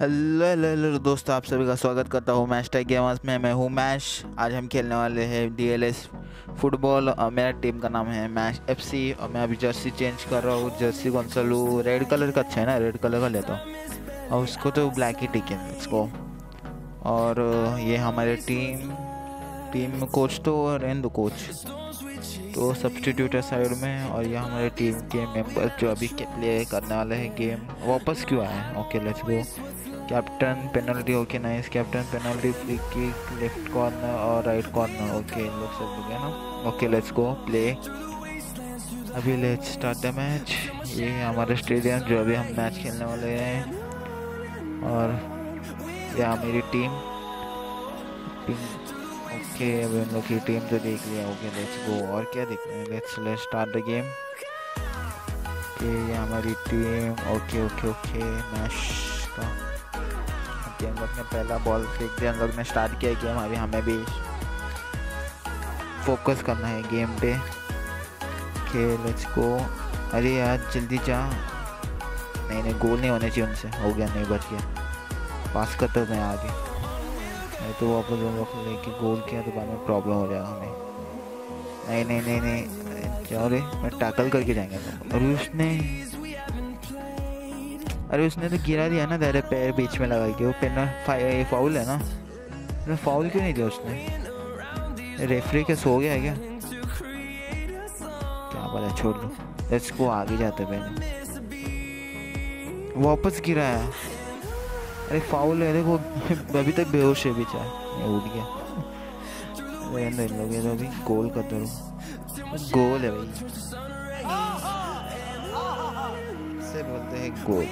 Hello hello दोस्तों, आप सभी का स्वागत करता हूँ मैच टैग गेमर्स में। मैं हूँ मैश आज हम खेलने वाले हैं डीएलएस फुटबॉल और मेरा टीम का नाम है मैश एफसी और मैं अभी जर्सी चेंज कर रहा हूँ। जर्सी कौन सा लूँ? रेड कलर का अच्छा है ना? रेड कलर का लेता हूँ। और उसको तो ब्लैक ही टिक है इसको। और ये हमारे टीम टीम कोच तो रहने कोच तो सब्सटीट्यूट है साइड में और ये हमारे टीम के मेंबर्स जो अभी प्ले करने वाले हैं गेम वापस क्यों आए? Okay let's go captain penalty okay nice captain penalty free kick left corner और राइट कॉर्नर ओके लोग सब है ना ओके लेट्स गो प्ले अभी लेट्स स्टार्ट द मैच ये हमारे स्टेडियम जो अभी हम मैच खेलने वाले हैं। और यह मेरी टीम ओके अभी हम लोग की टीम तो देख लिया ओके लेट्स गो और क्या देख रहे हैं? Let's let's start the game ये हमारी team okay okay okay match का। हम लोग ने पहला बॉल फेंक दिया लोग ने स्टार्ट किया गेम अभी हमें भी फोकस करना है गेम पे। लेट्स गो अरे यार, जल्दी जा। नहीं नहीं गोल नहीं होने चाहिए उनसे। हो गया, नहीं बच गया। पास करते मैं आगे। नहीं तो वापस हम लोग लेके गोल किया तो बाद में प्रॉब्लम हो जाएगा हमें। नहीं नहीं नहीं नहीं। क्या रे मैं टैकल करके जाएँगे। अरे उसने अरे उसने तो गिरा दिया ना तेरे पैर बीच में लगा के, वो पेन फाउल है ना। अरे फाउल क्यों नहीं दिया उसने? रेफरी के सो गया है क्या? क्या पता, छोड़ दो। लेट्स को आगे जाते पहले। वापस गिरा है। अरे फाउल है, देखो, अभी तक बेहोश है बेचारा। उठ गया। रहने लोग तो अभी गोल कर दो गोल है भाई। से बोलते हैं गोल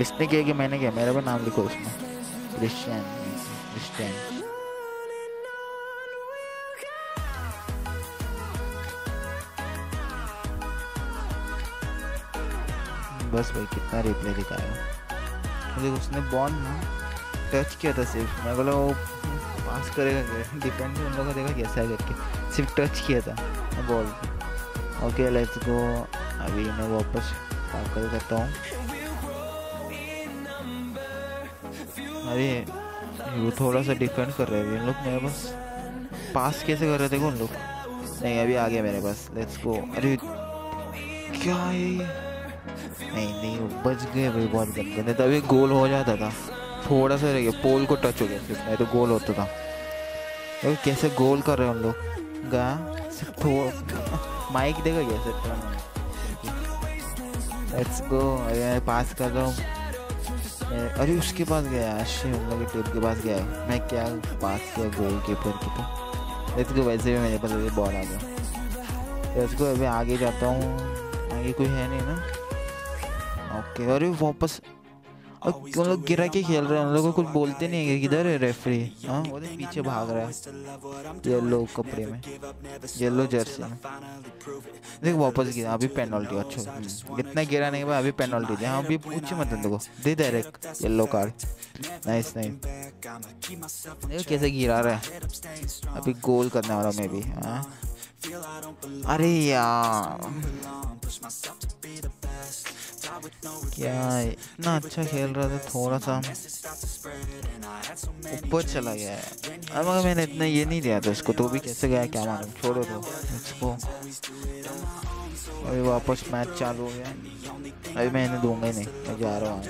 इसने किया कि मैंने किया? मेरा भी नाम लिखो उसमें क्रिश्चियन क्रिश्चियन बस भाई कितना रिप्ले दिखाया। मुझे उसने बॉल ना टच किया था सिर्फ़। मैं बोला वो पास करेगा क्या? डिपेंड उन लोगों को देखा कैसा है करके। सिर्फ़ टच किया था बॉल ओके लेट्स गो अभी मैं वापस टैकल करता हूँ। अरे, वो थोड़ा सा डिफेंड कर रहे हैं इन लोग मेरे पास। पास कैसे कर रहे थे उन लोग? नहीं, अभी आ गया मेरे पास। लेट्स गो अरे, क्या है नहीं नहीं, वो बच गए भाई बहुत गंदे नहीं तो अभी गोल हो जाता था। थोड़ा सा रह गया। पोल को टच हो गया सिर्फ़। नहीं तो गोल होता था। तो कैसे गोल कर रहे हैं उन लोग? गा, सिर्फ़ माइक देगा क्या? सर लेट्स गो अरे पास कर रहा हूँ। अरे उसके पास गया अच्छे उन लोग टीम के पास गया। मैं क्या पास किया गोल कीपर की तो लेट्स गो वैसे भी मेरे पास अभी बॉल आ गया। लेट्स गो अभी आगे जाता हूँ। आगे कोई है नहीं ना? ओके अरे वापस उन लोग गिरा के खेल रहे हैं, उन लोगों को कुछ बोलते नहीं है किधर है रेफरी हाँ वो पीछे भाग रहा है। येलो कपड़े में। येलो जर्सी में। देख, वापस गिरा। अभी पेनल्टी अच्छा। इतना गिरा नहीं भाई, अभी पेनल्टी दे। हाँ अभी पूछे मत देखो दे direct yellow card nice nice कैसे गिरा रहा है। अभी गोल करने वाला मैं भी। हाँ। अरे यार। क्या इतना अच्छा खेल रहा था थोड़ा सा। ऊपर चला गया। है अब अगर मैंने इतना ये नहीं दिया था इसको तो भी कैसे गया? क्या मालूम? छोड़ो तो इसको। अभी वापस मैच चालू हो गया। अभी मैं इन्हें दूँगा ही नहीं मैं जा रहा हूँ।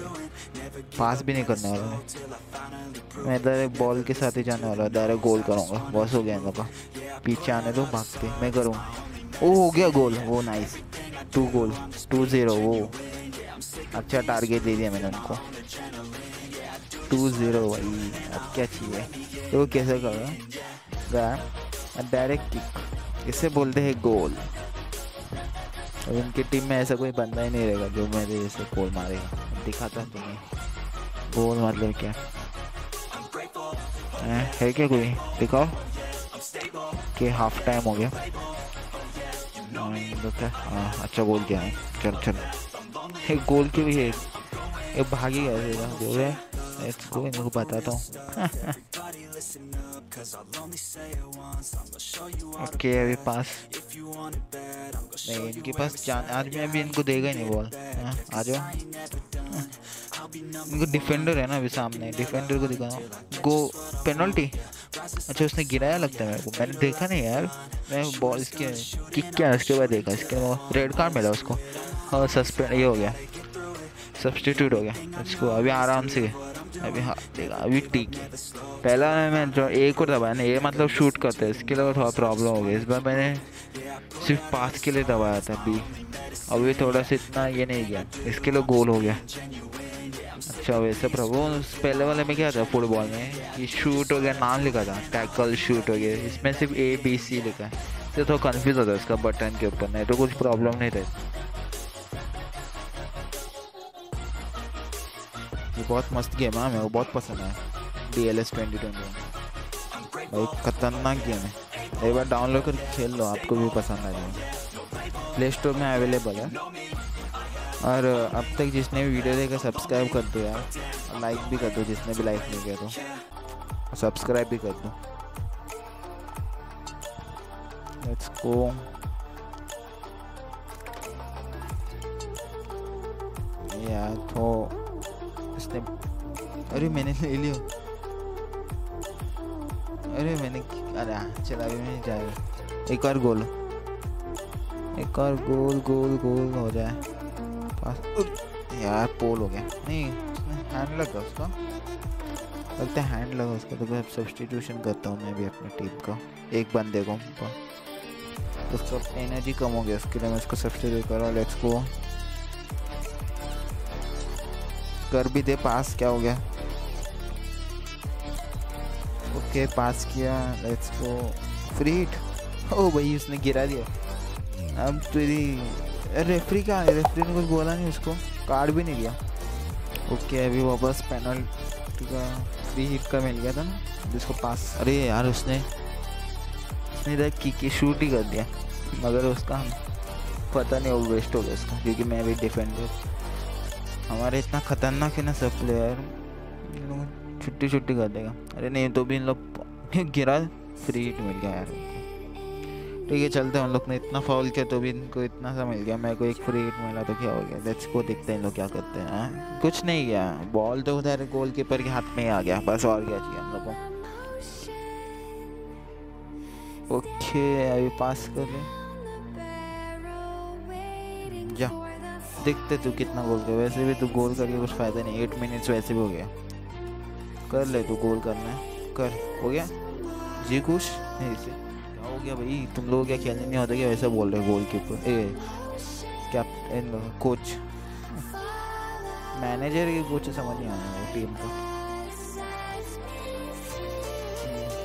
पास भी नहीं करने वाला। मैं मैं डायरेक्ट बॉल के साथ ही जाने वाला डायरेक्ट गोल करूँगा। बस हो गया इन लोग का पीछे आने दो, भागते। मैं करूँगा ओ, हो गया गोल। वो nice two goal. Two zero वो अच्छा टारगेट दे दिया मैंने उनको। टू ज़ीरो भाई। अब क्या चाहिए? तो कैसे करो डायरेक्ट किक इसे बोलते हैं गोल अब इनकी टीम में ऐसा कोई बंदा ही नहीं रहेगा जो मेरे जैसे गोल मारेगा दिखाता तुम्हें। गोल मतलब क्या? है क्या कोई? दिखाओ। कि हाफ़ टाइम हो गया। हाँ अच्छा गोल किया है। चल चल। एक गोल के भी है। एक भागी गया जो है। लेट्स गो इनको बताता हूँ। ओके अभी पास। नहीं इनके पास जान आज मैं अभी इनको देगा ही नहीं बॉल हाँ, आ जाओ। हाँ। इनको डिफेंडर है ना अभी सामने। डिफेंडर को दिखा गो पेनल्टी अच्छा उसने गिराया लगता है मेरे को। मैंने देखा नहीं यार। मैं बॉल इसके किक किया, उसके बाद देखा इसके बाद। रेड कार्ड मिला उसको। और सस्पेंड ये हो गया। सब्सटीट्यूट हो गया। उसको अभी आराम से अभी हाँ देखा, अभी ठीक है। पहला मैं जो एक और दबाया ना ये मतलब शूट करते हैं। इसके लिए थोड़ा प्रॉब्लम हो गया। इस बार मैंने सिर्फ़ पास के लिए दबाया था बी अभी थोड़ा सा इतना ये नहीं गया इसके लिए गोल हो गया। अच्छा वैसे प्रभु, पहले वाले में क्या था फुटबॉल में, कि शूट हो गया नाम लिखा था टैकल शूट हो गया इसमें सिर्फ़ ए बी सी लिखा है। तो थोड़ा कंफ्यूज होता है इसका बटन के ऊपर, नहीं तो कुछ प्रॉब्लम नहीं रहती। ये बहुत मस्त गेम है मेरे को बहुत पसंद है D L S twenty twenty बहुत खतरनाक गेम है। एक बार डाउनलोड कर खेल लो, आपको भी पसंद आ जाएगा प्ले स्टोर में अवेलेबल है। और अब तक जिसने भी वीडियो देखा सब्सक्राइब कर दो यार। लाइक भी कर दो जिसने भी लाइक नहीं किया तो। सब्सक्राइब भी कर दो। लेट्स गो यार तो इसने अरे मैंने ले लिया। अरे मैंने अरे हाँ, चला अभी नहीं जाएगा एक और गोल एक और गोल गोल गोल हो जाए। यार, पोल हो गया। नहीं उसने हैंड लगा उसका। लगता है हैंड लगा उसका तो मैं सब्सटीट्यूशन करता हूँ मैं भी अपनी टीम का। एक बंदे को तो उसका एनर्जी कम हो गया, उसके लिए मैं उसको सब्सटीट्यूट कर रहा हूँ लेट्स को। कर भी दे पास क्या हो गया? ओके पास किया लेट्स गो फ्री हिट ओ भाई, उसने गिरा दिया। अब तेरी रेफरी का रेफरी ने कुछ बोला नहीं उसको। कार्ड भी नहीं दिया ओके अभी वापस पेनल्टी का फ्री हिट का मिल गया था ना जिसको पास अरे यार उसने उसने इधर की, की शूट ही कर दिया। मगर उसका हम पता नहीं वो वेस्ट हो गया उसका क्योंकि मैं भी डिफेंडर हमारे इतना खतरनाक है ना सब प्लेयर छुट्टी छुट्टी कर देगा। अरे नहीं तो भी इन लोग गिरा फ्री हिट मिल गया यार। ठीक है, चलते हैं उन लोग ने इतना फाउल किया तो भी इनको इतना सा मिल गया। मेरे को एक फ्री हिट मिला तो क्या हो गया? लेट्स को देखते हैं इन लोग क्या करते हैं? कुछ नहीं गया। बॉल तो उधर गोल कीपर के हाथ में ही आ गया। बस और क्या चाहिए हम लोग ओके अभी पास कर ले जा, देखते तू कितना गोल कर, वैसे भी तू गोल करके कुछ फ़ायदा नहीं एट मिनट्स वैसे भी हो गया। कर ले तू गोल करना। है कर, हो गया? जी कुछ नहीं क्या भाई, तुम लोग क्या खेलने नहीं होता क्या? वैसा बोल रहे गोल कीपर ए कैप्टन कोच मैनेजर की कोच समझ नहीं आया टीम का।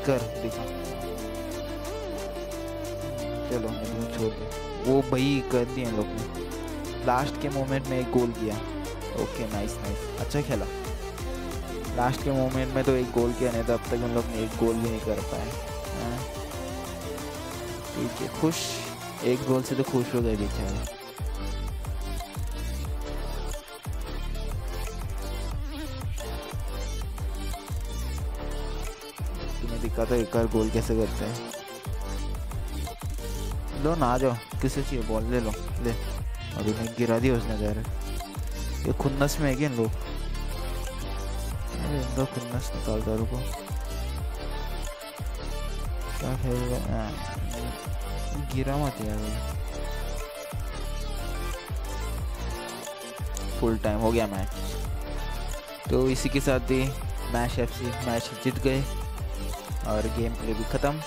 कर, दिखा। चलो छोड़ दो। वो भाई कर दिए हम लोग ने। लास्ट के मोमेंट में एक गोल किया। ओके नाइस नाइस अच्छा खेला। लास्ट के मोमेंट में तो एक गोल किया, नहीं था अब तक उन लोग ने एक गोल भी नहीं कर पाए। हाँ। ठीक है, खुश। एक गोल से तो खुश हो गए बेचारे। दिखा था एक बार गोल कैसे करते हैं। लो ना, आ जाओ। किसे चाहिए? बॉल ले लो। ले। अभी मैं गिरा दिया उसने कह रहे ये खुन्नस में है क्या लोग? खुन्नस निकालता रुको। क्या खेलेगा गिरा मत यार। फुल टाइम हो गया मैच तो इसी के साथ ही मैच एफसी मैच जीत गए और गेम प्ले भी ख़त्म।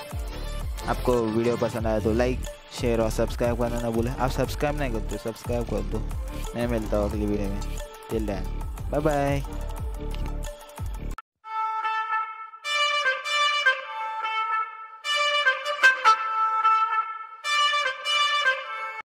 आपको वीडियो पसंद आया तो लाइक शेयर और सब्सक्राइब करना ना भूलें। आप सब्सक्राइब नहीं करते सब्सक्राइब कर दो। मैं मिलता हूँ अगली वीडियो में। Till bye bye